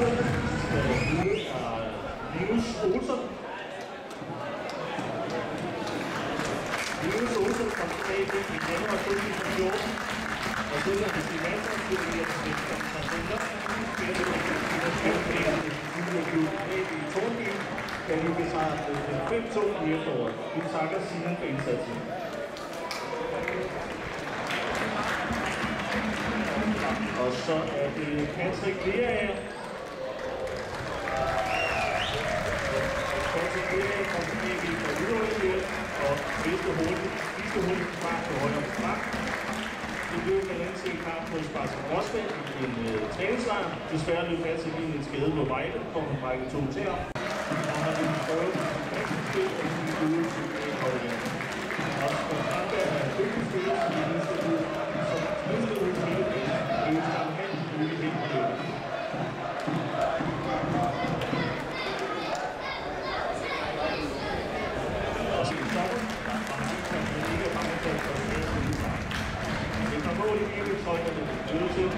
er Linus Olsen. Linus Olsen kom tilbage i januar 2014, og siden er sin landsholdsspiller til Santander. i Tornby, da vi besejrede 5-2 i efteråret. Vi takker Simon for indsatsen. Og så er det Patrick Lerager. Patrick Lerager kom tilbage i fra Hvidovre og viste hurtigt, viste hurtigt fra på højre bak. Det blev blandt andet til en kamp mod Sparta i en uh, træningslejr. Desværre løb Patrick i en skade på Vejle, hvor han brækkede to tæer. Og har det prøvet rigtig spil, og de er ude til holdet. Også for Franke er en dygtig spiller, som som mindste ud til hele dagen. Det er jo en mulighed for det. Og så stopper, og han kan ikke er bange for at få det med sig. Det kan mål i hele tøj, og det er nødt til,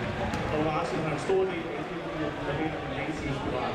og Larsen har en stor del af det, der vinder den negative spiral.